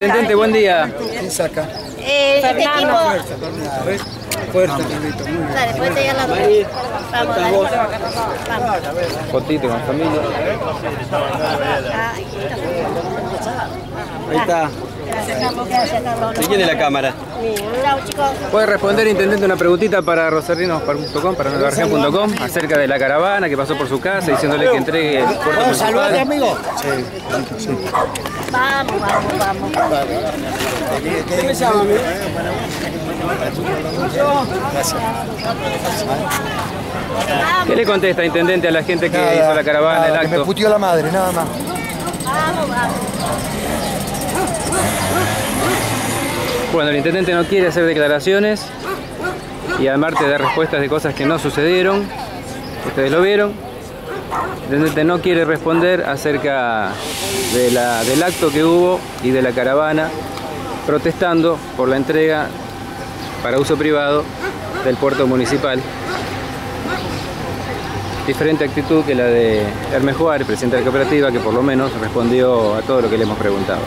Intendente, buen día. ¿Quién saca? Eh, este equipo. ¿Ves? Fuerte, Carlito. Dale, ponte ya la dos. Vamos, dale. Vamos. Fotito con familia. Ahí Ahí está. ¿De quién es la cámara? ¿Puede responder, Intendente, una preguntita para rosarinos.com, para nuevaregión.com, acerca de la caravana que pasó por su casa, diciéndole que entregue el puerto municipal? amigo? Vamos, vamos, vamos. ¿Qué le contesta, Intendente, a la gente que Nada, hizo la caravana, nada, el que me acto? puteó la madre, nada más. Vamos, vamos. Bueno, el Intendente no quiere hacer declaraciones y además te da respuestas de cosas que no sucedieron. Ustedes lo vieron. El Intendente no quiere responder acerca de la- del acto que hubo y de la caravana protestando por la entrega para uso privado del puerto municipal. Diferente actitud que la de Hermes Juárez, presidente de la cooperativa, que por lo menos respondió a todo lo que le hemos preguntado.